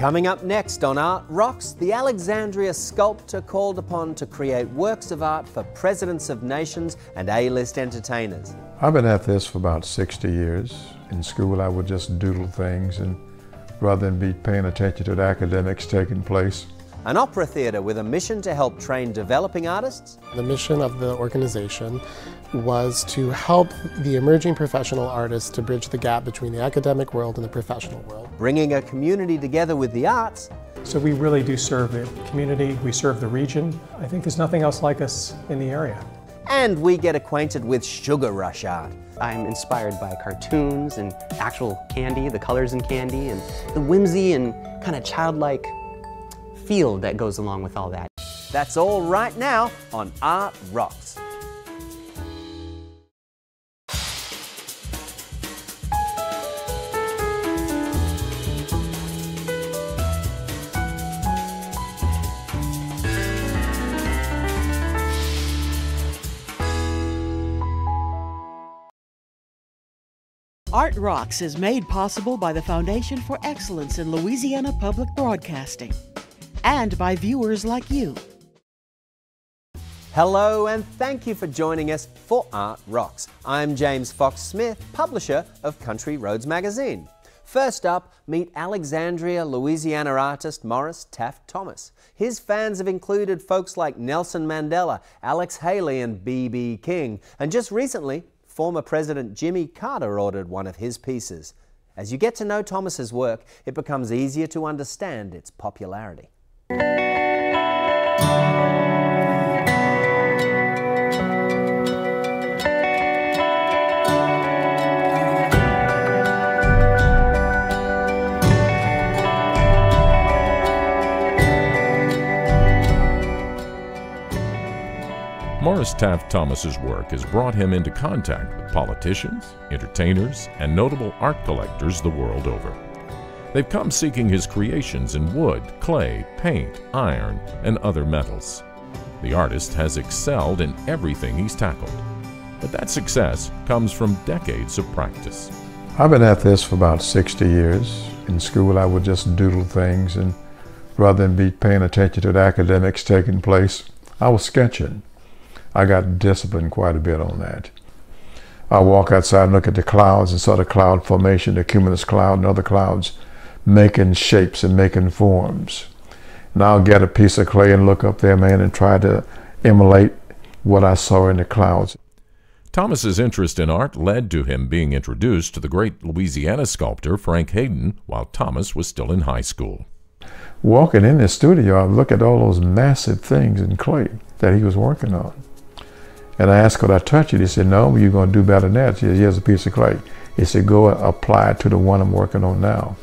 Coming up next on Art Rocks, the Alexandria sculptor called upon to create works of art for presidents of nations and A-list entertainers. I've been at this for about 60 years. In school, I would just doodle things, and rather than be paying attention to the academics taking place, an opera theatre with a mission to help train developing artists. The mission of the organization was to help the emerging professional artists to bridge the gap between the academic world and the professional world. Bringing a community together with the arts. So we really do serve the community, we serve the region. I think there's nothing else like us in the area. And we get acquainted with sugar rush art. I'm inspired by cartoons and actual candy, the colors in candy, and the whimsy and kind of childlike feel that goes along with all that. That's all right now on Art Rocks. Art Rocks is made possible by the Foundation for Excellence in Louisiana Public Broadcasting and by viewers like you. Hello, and thank you for joining us for Art Rocks. I'm James Fox Smith, publisher of Country Roads Magazine. First up, meet Alexandria, Louisiana artist Morris Taft Thomas. His fans have included folks like Nelson Mandela, Alex Haley, and B.B. King. And just recently, former President Jimmy Carter ordered one of his pieces. As you get to know Thomas's work, it becomes easier to understand its popularity. Taft Thomas's work has brought him into contact with politicians, entertainers, and notable art collectors the world over. They've come seeking his creations in wood, clay, paint, iron, and other metals. The artist has excelled in everything he's tackled. But that success comes from decades of practice. I've been at this for about 60 years. In school, I would just doodle things, and rather than be paying attention to the academics taking place, I was sketching. I got disciplined quite a bit on that. I walk outside and look at the clouds and saw the cloud formation, the cumulus cloud and other clouds making shapes and making forms. And I'll get a piece of clay and look up there, man, and try to emulate what I saw in the clouds. Thomas's interest in art led to him being introduced to the great Louisiana sculptor Frank Hayden while Thomas was still in high school. Walking in the studio, I look at all those massive things in clay that he was working on. And I asked, could I touch it? He said, no, you're going to do better than that. He said, here's a piece of clay. He said, go apply it to the one I'm working on now.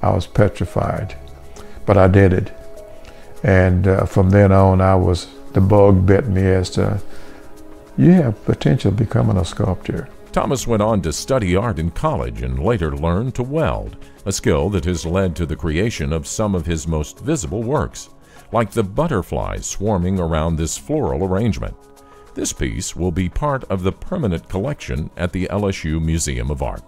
I was petrified, but I did it. And uh, from then on, I was, the bug bit me as to, you have potential becoming a sculptor. Thomas went on to study art in college and later learned to weld, a skill that has led to the creation of some of his most visible works, like the butterflies swarming around this floral arrangement. This piece will be part of the permanent collection at the LSU Museum of Art.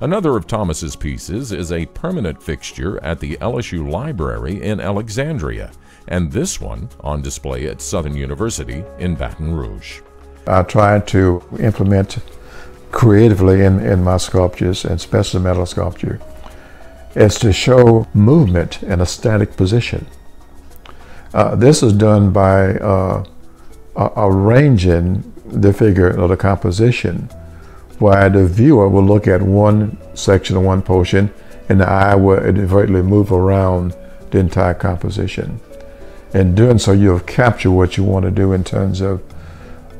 Another of Thomas's pieces is a permanent fixture at the LSU Library in Alexandria, and this one on display at Southern University in Baton Rouge. I try to implement creatively in, in my sculptures, and especially metal sculpture, is to show movement in a static position. Uh, this is done by uh, arranging the figure or the composition where the viewer will look at one section or one portion and the eye will inadvertently move around the entire composition. In doing so, you'll capture what you want to do in terms of,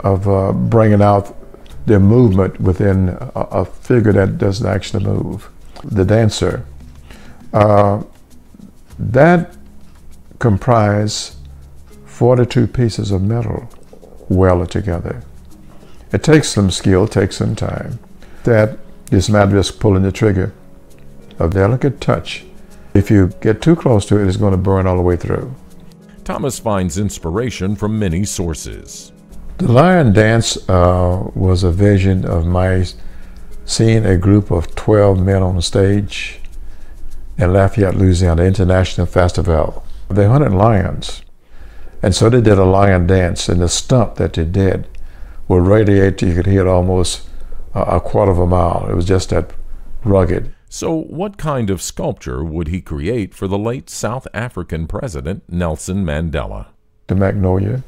of uh, bringing out the movement within a, a, figure that doesn't actually move. The dancer. Uh, that comprise 42 pieces of metal welded together. It takes some skill, takes some time. That is not just pulling the trigger. A delicate touch. If you get too close to it, it's going to burn all the way through. Thomas finds inspiration from many sources. The Lion Dance uh, was a vision of my seeing a group of 12 men on the stage in Lafayette, Louisiana, International Festival. They hunted lions. And so they did a lion dance, and the stump that they did would radiate, you could hear it almost a quarter of a mile. It was just that rugged. So, what kind of sculpture would he create for the late South African president Nelson Mandela? The magnolia,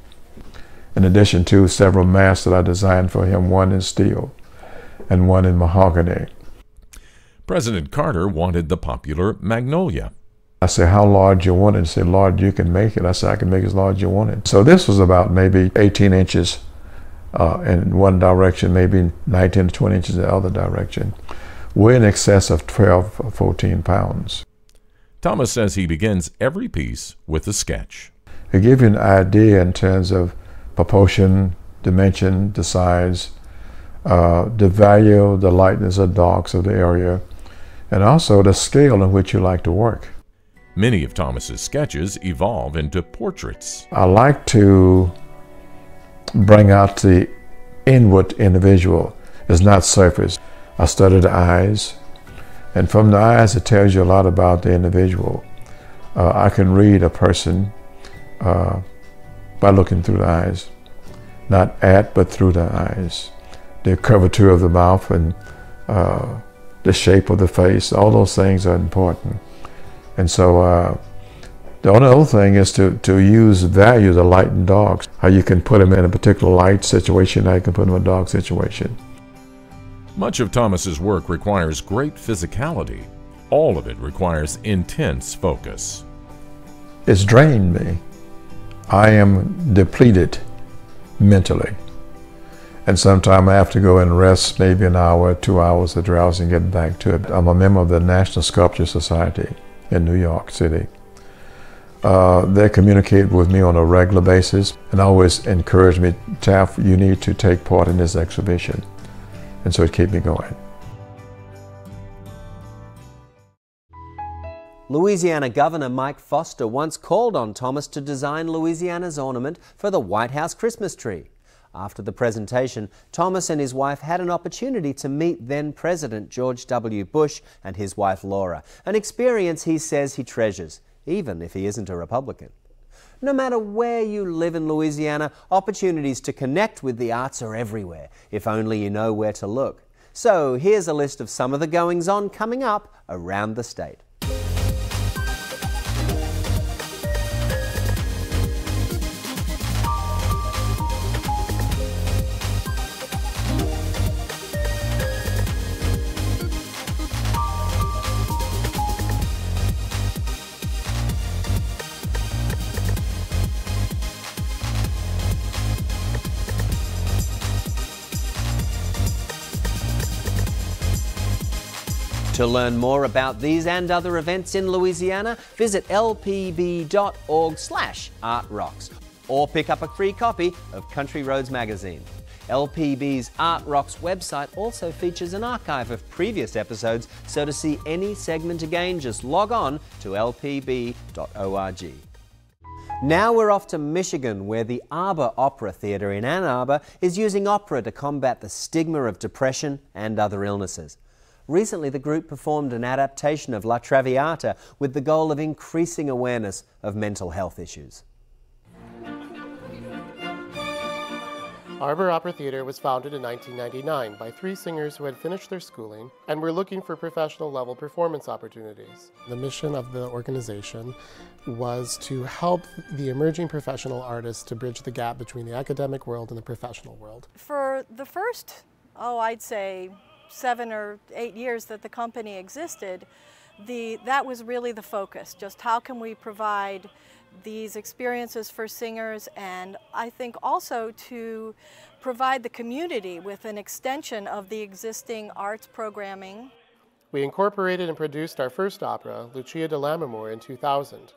in addition to several masks that I designed for him, one in steel and one in mahogany. President Carter wanted the popular magnolia. I said, how large you want it? He said, Lord, you can make it. I said, I can make it as large as you want it. So this was about maybe 18 inches uh, in one direction, maybe 19 to 20 inches in the other direction. We're in excess of 12 or 14 pounds. Thomas says he begins every piece with a sketch. It gives you an idea in terms of proportion, dimension, the size, uh, the value, the lightness of dogs of the area, and also the scale in which you like to work. Many of Thomas's sketches evolve into portraits. I like to bring out the inward individual. It's not surface. I study the eyes, and from the eyes, it tells you a lot about the individual. Uh, I can read a person uh, by looking through the eyes, not at, but through the eyes. The curvature of the mouth and uh, the shape of the face, all those things are important. And so uh, the only other thing is to, to use value to lighten dogs. How you can put them in a particular light situation, how you can put them in a dog situation. Much of Thomas's work requires great physicality. All of it requires intense focus. It's drained me. I am depleted mentally. And sometimes I have to go and rest maybe an hour, two hours of drowsing, and get back to it. I'm a member of the National Sculpture Society in New York City. Uh, they communicate with me on a regular basis and always encourage me, Taff, you need to take part in this exhibition. And so it kept me going. Louisiana Governor Mike Foster once called on Thomas to design Louisiana's ornament for the White House Christmas tree. After the presentation, Thomas and his wife had an opportunity to meet then President George W. Bush and his wife Laura, an experience he says he treasures even if he isn't a Republican. No matter where you live in Louisiana, opportunities to connect with the arts are everywhere, if only you know where to look. So here's a list of some of the goings on coming up around the state. To learn more about these and other events in Louisiana, visit lpb.org slash artrocks or pick up a free copy of Country Roads magazine. LPB's Art Rocks website also features an archive of previous episodes, so to see any segment again, just log on to lpb.org. Now we're off to Michigan, where the Arbor Opera Theatre in Ann Arbor is using opera to combat the stigma of depression and other illnesses. Recently, the group performed an adaptation of La Traviata with the goal of increasing awareness of mental health issues. Arbor Opera Theatre was founded in 1999 by three singers who had finished their schooling and were looking for professional level performance opportunities. The mission of the organization was to help the emerging professional artists to bridge the gap between the academic world and the professional world. For the first, oh, I'd say seven or eight years that the company existed, the, that was really the focus. Just how can we provide these experiences for singers and I think also to provide the community with an extension of the existing arts programming. We incorporated and produced our first opera, Lucia di Lammermoor, in 2000,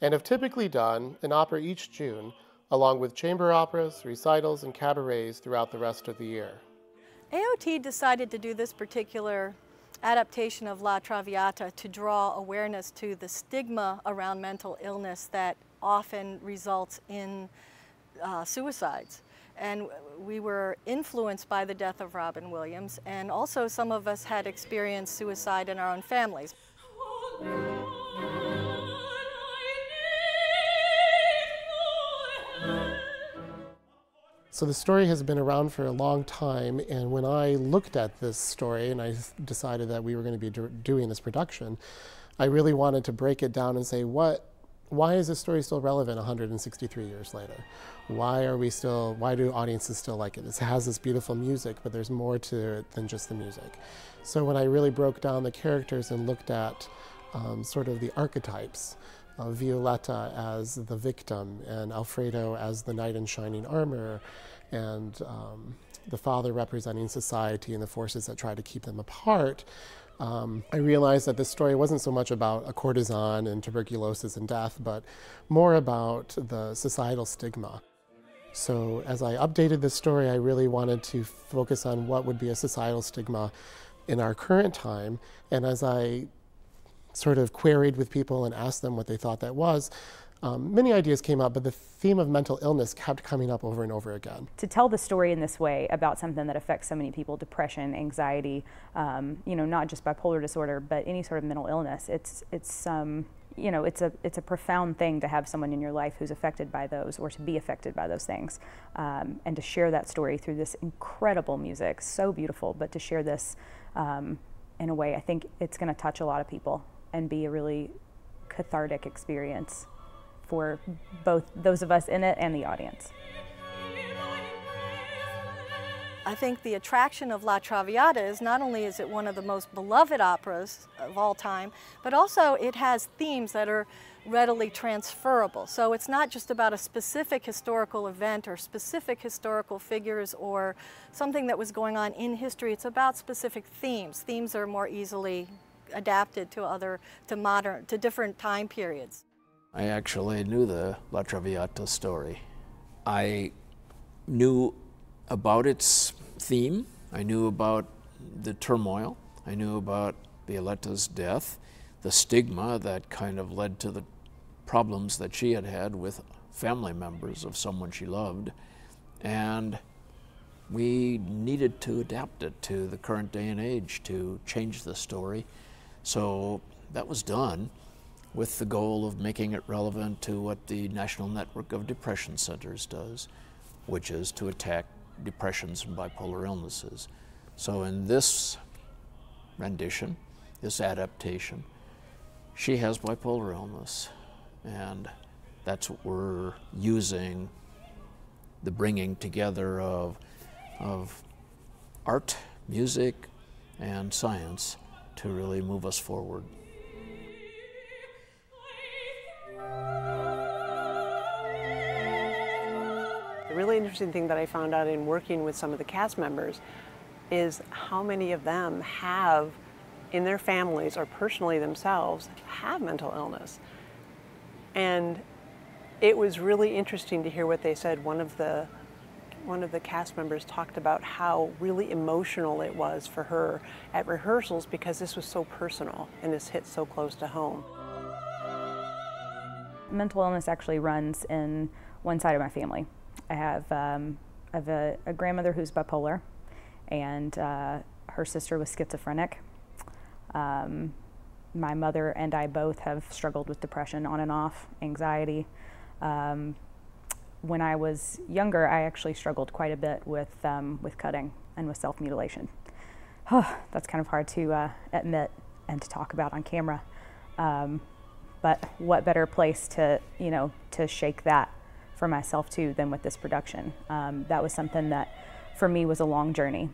and have typically done an opera each June, along with chamber operas, recitals, and cabarets throughout the rest of the year. AOT decided to do this particular adaptation of La Traviata to draw awareness to the stigma around mental illness that often results in uh, suicides. And we were influenced by the death of Robin Williams, and also some of us had experienced suicide in our own families. So the story has been around for a long time, and when I looked at this story and I decided that we were going to be do doing this production, I really wanted to break it down and say, what, why is this story still relevant 163 years later? Why are we still, why do audiences still like it? It has this beautiful music, but there's more to it than just the music. So when I really broke down the characters and looked at um, sort of the archetypes, uh, Violetta as the victim and Alfredo as the knight in shining armor, and um, the father representing society and the forces that try to keep them apart. Um, I realized that this story wasn't so much about a courtesan and tuberculosis and death, but more about the societal stigma. So, as I updated this story, I really wanted to focus on what would be a societal stigma in our current time. And as I sort of queried with people and asked them what they thought that was, um, many ideas came up, but the theme of mental illness kept coming up over and over again. To tell the story in this way about something that affects so many people, depression, anxiety, um, you know, not just bipolar disorder, but any sort of mental illness, it's, it's, um, you know, it's a, it's a profound thing to have someone in your life who's affected by those or to be affected by those things. Um, and to share that story through this incredible music, so beautiful, but to share this um, in a way, I think it's going to touch a lot of people and be a really cathartic experience for both those of us in it and the audience. I think the attraction of La Traviata is not only is it one of the most beloved operas of all time, but also it has themes that are readily transferable. So it's not just about a specific historical event or specific historical figures or something that was going on in history. It's about specific themes. Themes are more easily adapted to other, to modern, to different time periods. I actually knew the La Traviata story. I knew about its theme. I knew about the turmoil. I knew about Violetta's death, the stigma that kind of led to the problems that she had had with family members of someone she loved. And we needed to adapt it to the current day and age to change the story. So that was done with the goal of making it relevant to what the National Network of Depression Centers does, which is to attack depressions and bipolar illnesses. So in this rendition, this adaptation, she has bipolar illness, and that's what we're using the bringing together of, of art, music, and science to really move us forward. The really interesting thing that I found out in working with some of the cast members is how many of them have in their families or personally themselves have mental illness. And it was really interesting to hear what they said. One of the one of the cast members talked about how really emotional it was for her at rehearsals because this was so personal and this hit so close to home. Mental illness actually runs in one side of my family. I have, um, I have a, a, grandmother who's bipolar, and uh, her sister was schizophrenic. Um, my mother and I both have struggled with depression on and off, anxiety. Um, when I was younger, I actually struggled quite a bit with, um, with cutting and with self mutilation. Oh, that's kind of hard to uh, admit and to talk about on camera. Um, but what better place to, you know, to shake that for myself too than with this production. Um, that was something that for me was a long journey.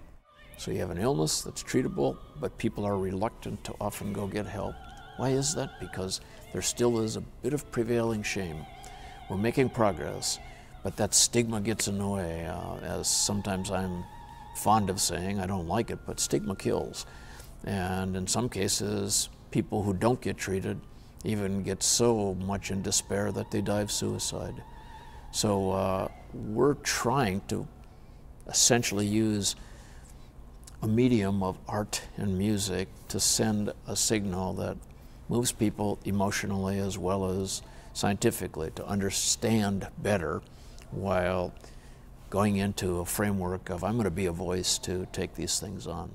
So you have an illness that's treatable, but people are reluctant to often go get help. Why is that? Because there still is a bit of prevailing shame. We're making progress, but that stigma gets in the way. Uh, as sometimes I'm fond of saying, I don't like it, but stigma kills. And in some cases, people who don't get treated even get so much in despair that they die of suicide. So uh, we're trying to essentially use a medium of art and music to send a signal that moves people emotionally as well as scientifically to understand better while going into a framework of I'm going to be a voice to take these things on.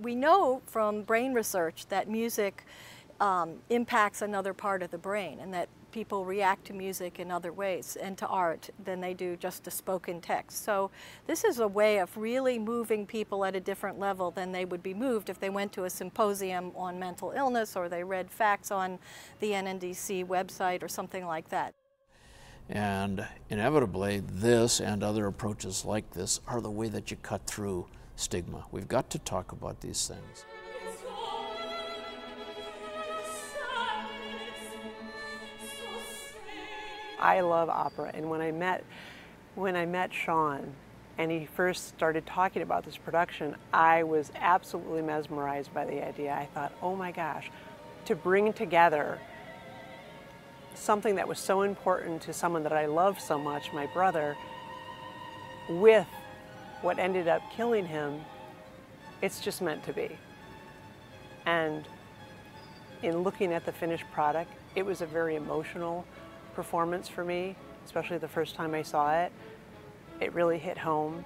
We know from brain research that music um, impacts another part of the brain and that people react to music in other ways and to art than they do just to spoken text. So this is a way of really moving people at a different level than they would be moved if they went to a symposium on mental illness or they read facts on the NNDC website or something like that. And inevitably, this and other approaches like this are the way that you cut through stigma. We've got to talk about these things. I love opera, and when I met when I met Sean and he first started talking about this production, I was absolutely mesmerized by the idea. I thought, oh my gosh, to bring together something that was so important to someone that I love so much, my brother, with what ended up killing him, it's just meant to be. And in looking at the finished product, it was a very emotional performance for me, especially the first time I saw it. It really hit home,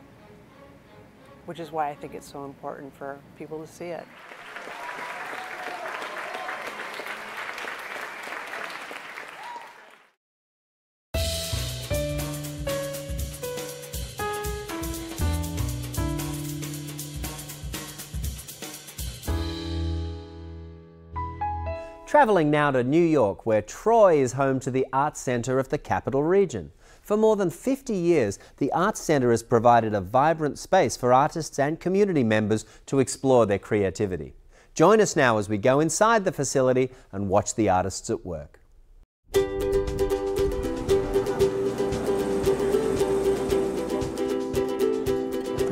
which is why I think it's so important for people to see it. Travelling now to New York, where Troy is home to the Arts Centre of the Capital Region. For more than 50 years, the Arts Centre has provided a vibrant space for artists and community members to explore their creativity. Join us now as we go inside the facility and watch the artists at work. The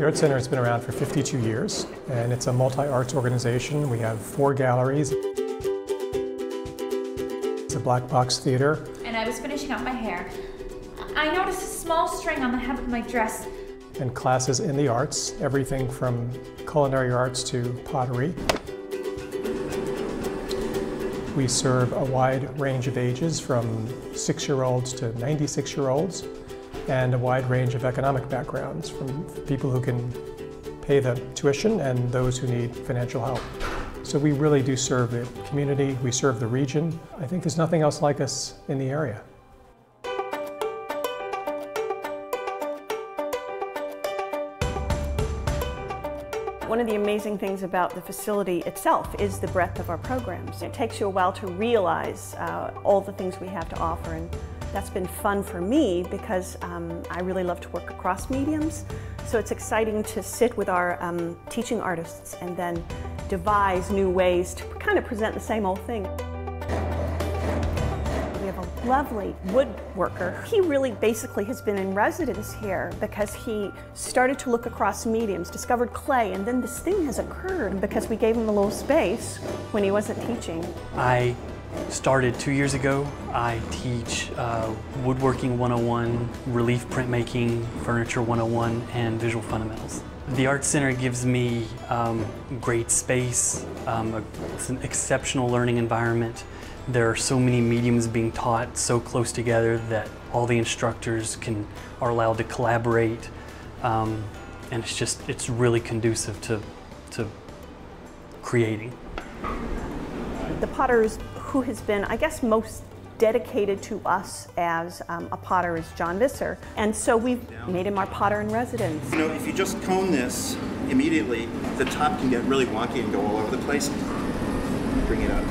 Art Center has been around for 52 years, and it's a multi-arts organization. We have four galleries. Black box theater. And I was finishing up my hair. I noticed a small string on the hem of my dress. And classes in the arts, everything from culinary arts to pottery. We serve a wide range of ages from six-year-olds to 96-year-olds and a wide range of economic backgrounds from people who can pay the tuition and those who need financial help. So we really do serve the community, we serve the region. I think there's nothing else like us in the area. One of the amazing things about the facility itself is the breadth of our programs. It takes you a while to realize uh, all the things we have to offer and that's been fun for me because um, I really love to work across mediums. So it's exciting to sit with our um, teaching artists and then devise new ways to kind of present the same old thing. We have a lovely woodworker. He really basically has been in residence here because he started to look across mediums, discovered clay, and then this thing has occurred because we gave him a little space when he wasn't teaching. I started two years ago. I teach uh, woodworking 101, relief printmaking, furniture 101, and visual fundamentals. The Art Center gives me um, great space, um, a, it's an exceptional learning environment. There are so many mediums being taught so close together that all the instructors can are allowed to collaborate, um, and it's just it's really conducive to to creating. The potters who has been, I guess, most dedicated to us as um, a potter is John Visser. And so we've made him our potter in residence. You know, if you just cone this immediately, the top can get really wonky and go all over the place. Bring it up.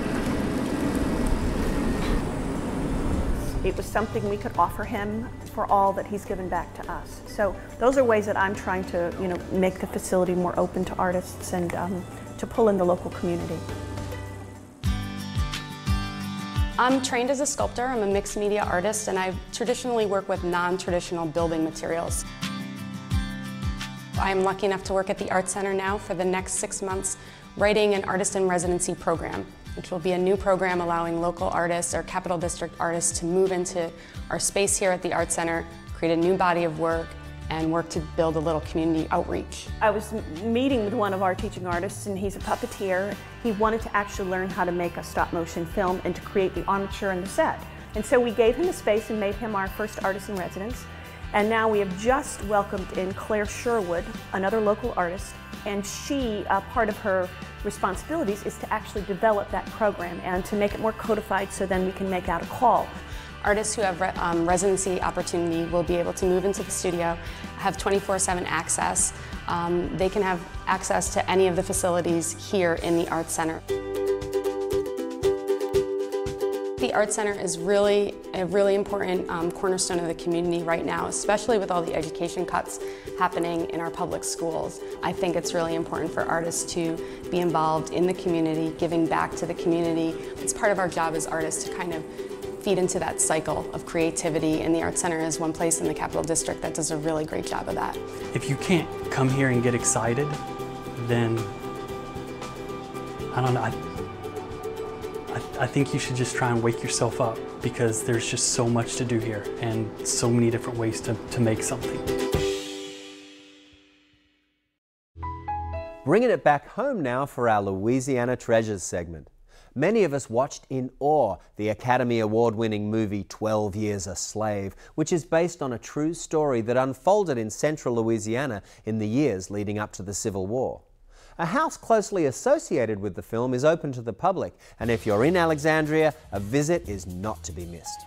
It was something we could offer him for all that he's given back to us. So those are ways that I'm trying to, you know, make the facility more open to artists and um, to pull in the local community. I'm trained as a sculptor. I'm a mixed media artist, and I traditionally work with non-traditional building materials. I am lucky enough to work at the Art Center now for the next six months, writing an artist in residency program, which will be a new program allowing local artists or Capital District artists to move into our space here at the Art Center, create a new body of work, and work to build a little community outreach. I was meeting with one of our teaching artists and he's a puppeteer. He wanted to actually learn how to make a stop motion film and to create the armature and the set. And so we gave him the space and made him our first artist in residence. And now we have just welcomed in Claire Sherwood, another local artist, And she, uh, part of her responsibilities is to actually develop that program and to make it more codified so then we can make out a call. Artists who have re um, residency opportunity will be able to move into the studio, have 24-7 access. Um, they can have access to any of the facilities here in the Arts Center. The Art Center is really a really important um, cornerstone of the community right now, especially with all the education cuts happening in our public schools. I think it's really important for artists to be involved in the community, giving back to the community. It's part of our job as artists to kind of feed into that cycle of creativity, and the Art Center is one place in the Capital District that does a really great job of that. If you can't come here and get excited, then I don't know. I, I, I think you should just try and wake yourself up because there's just so much to do here and so many different ways to, to make something. Bringing it back home now for our Louisiana Treasures segment. Many of us watched in awe the Academy Award winning movie 12 Years a Slave, which is based on a true story that unfolded in central Louisiana in the years leading up to the Civil War. A house closely associated with the film is open to the public, and if you're in Alexandria, a visit is not to be missed.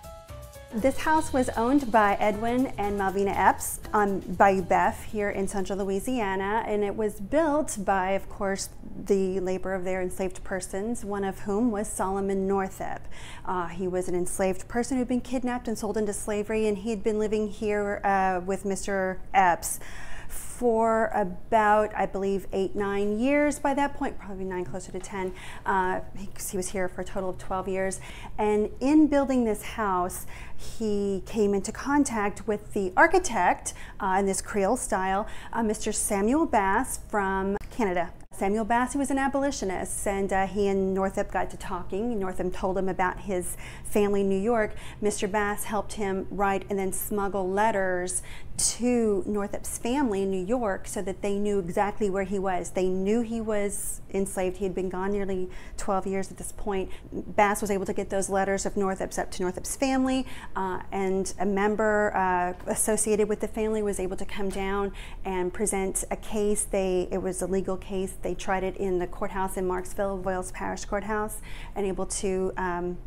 This house was owned by Edwin and Malvina Epps on Bayou Boeuf here in central Louisiana, and it was built by, of course, the labor of their enslaved persons, one of whom was Solomon Northup. Uh, he was an enslaved person who'd been kidnapped and sold into slavery, and he had been living here uh, with Mr. Epps for about, I believe, eight, nine years by that point, probably nine, closer to 10. Uh, he, he, was here for a total of 12 years. And in building this house, he came into contact with the architect uh, in this Creole style, uh, Mr. Samuel Bass from Canada. Samuel Bass, he was an abolitionist, and uh, he and Northup got to talking. Northup told him about his family in New York. Mr. Bass helped him write and then smuggle letters to Northup's family in New York so that they knew exactly where he was. They knew he was enslaved. He had been gone nearly 12 years at this point. Bass was able to get those letters of Northup's up to Northup's family, uh, and a member uh, associated with the family was able to come down and present a case. They It was a legal case. They tried it in the courthouse in Marksville, Avoyelles Parish Courthouse, and able to um,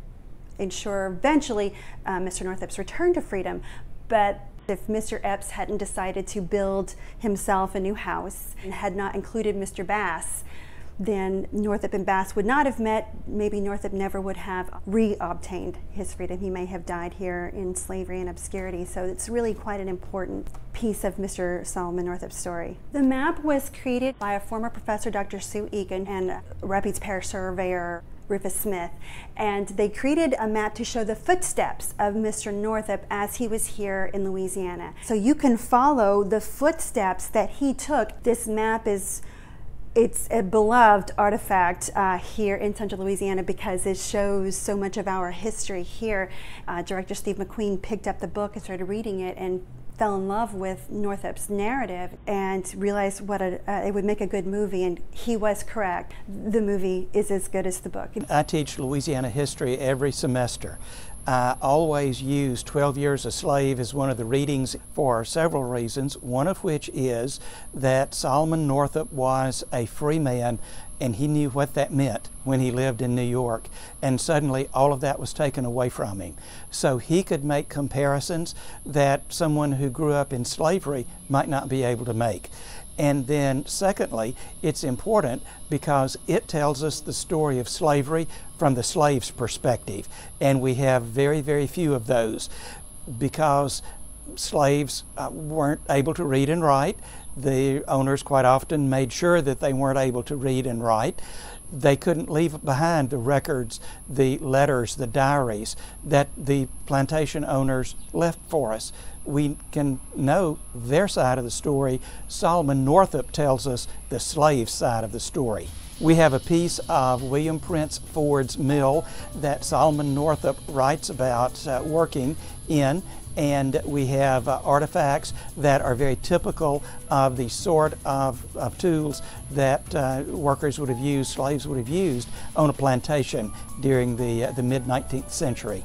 ensure eventually uh, Mr. Northup's return to freedom. But if Mr. Epps hadn't decided to build himself a new house and had not included Mr. Bass, then Northup and Bass would not have met. Maybe Northup never would have re-obtained his freedom. He may have died here in slavery and obscurity. So it's really quite an important piece of Mr. Solomon Northup's story. The map was created by a former professor, Dr. Sue Eakin, and Rapides Parish surveyor Rufus Smith, and they created a map to show the footsteps of Mr. Northup as he was here in Louisiana. So you can follow the footsteps that he took. This map is it's a beloved artifact uh, here in central Louisiana because it shows so much of our history here. Uh, Director Steve McQueen picked up the book and started reading it and fell in love with Northup's narrative and realized what a, uh, it would make a good movie, and he was correct. The movie is as good as the book. I teach Louisiana history every semester. I always use 12 Years a Slave as one of the readings for several reasons, one of which is that Solomon Northup was a free man and he knew what that meant when he lived in New York. And suddenly all of that was taken away from him. So he could make comparisons that someone who grew up in slavery might not be able to make. And then, secondly, it's important because it tells us the story of slavery from the slave's perspective. And we have very, very few of those because slaves uh, weren't able to read and write the owners quite often made sure that they weren't able to read and write. They couldn't leave behind the records, the letters, the diaries that the plantation owners left for us. We can know their side of the story. Solomon Northup tells us the slave side of the story. We have a piece of William Prince Ford's mill that Solomon Northup writes about uh, working in and we have uh, artifacts that are very typical of the sort of, of tools that uh, workers would have used, slaves would have used on a plantation during the, uh, the mid 19th century.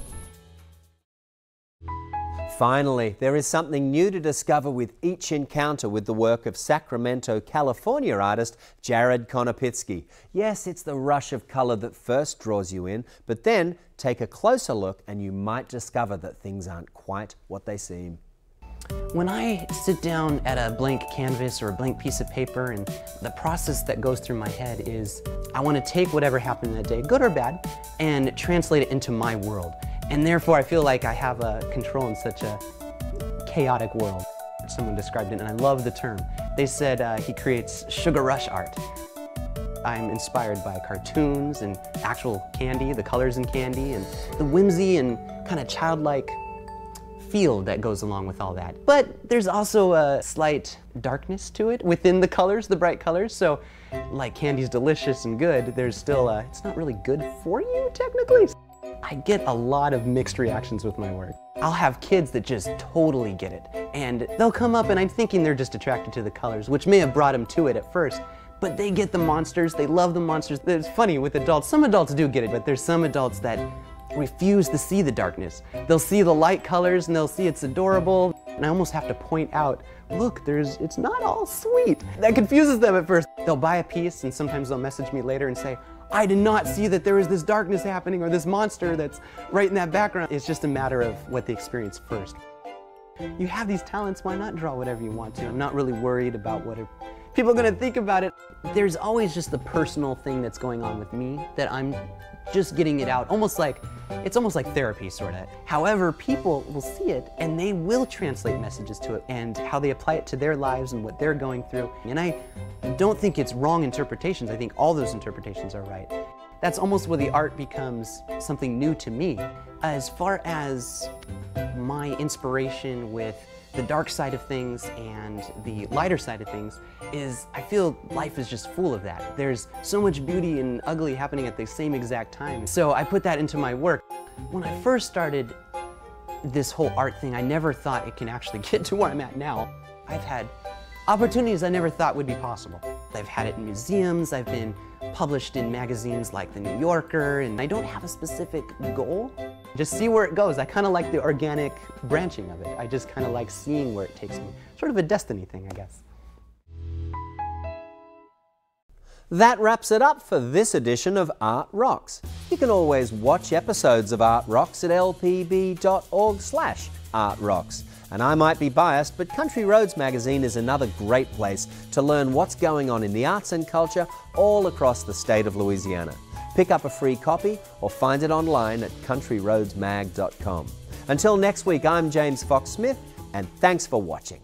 Finally, there is something new to discover with each encounter with the work of Sacramento, California artist Jared Konopitski. Yes, it's the rush of color that first draws you in, but then take a closer look and you might discover that things aren't quite what they seem. When I sit down at a blank canvas or a blank piece of paper and the process that goes through my head is I want to take whatever happened that day, good or bad, and translate it into my world. And therefore I feel like I have a control in such a chaotic world. Someone described it and I love the term. They said uh, he creates sugar rush art. I'm inspired by cartoons and actual candy, the colors in candy, and the whimsy and kind of childlike feel that goes along with all that. But there's also a slight darkness to it within the colors, the bright colors. So like candy's delicious and good, there's still, a, it's not really good for you technically. I get a lot of mixed reactions with my work. I'll have kids that just totally get it. And they'll come up and I'm thinking they're just attracted to the colors, which may have brought them to it at first. But they get the monsters, they love the monsters. It's funny with adults, some adults do get it, but there's some adults that refuse to see the darkness. They'll see the light colors and they'll see it's adorable. And I almost have to point out, look, there's, it's not all sweet. That confuses them at first. They'll buy a piece and sometimes they'll message me later and say, I did not see that there was this darkness happening or this monster that's right in that background. It's just a matter of what they experience first. You have these talents, why not draw whatever you want to? I'm not really worried about what people are gonna think about it. There's always just the personal thing that's going on with me that I'm just getting it out, almost like, it's almost like therapy, sort of. However, people will see it and they will translate messages to it and how they apply it to their lives and what they're going through. And I don't think it's wrong interpretations. I think all those interpretations are right. That's almost where the art becomes something new to me. As far as my inspiration with the dark side of things and the lighter side of things is I feel life is just full of that. There's so much beauty and ugly happening at the same exact time. So I put that into my work. When I first started this whole art thing, I never thought it can actually get to where I'm at now. I've had opportunities I never thought would be possible. I've had it in museums, I've been published in magazines like The New Yorker, and I don't have a specific goal. Just see where it goes. I kind of like the organic branching of it. I just kind of like seeing where it takes me. Sort of a destiny thing, I guess. That wraps it up for this edition of Art Rocks. You can always watch episodes of Art Rocks at lpb.org slash artrocks. And I might be biased, but Country Roads magazine is another great place to learn what's going on in the arts and culture all across the state of Louisiana. Pick up a free copy or find it online at countryroadsmag.com. Until next week, I'm James Fox Smith, and thanks for watching.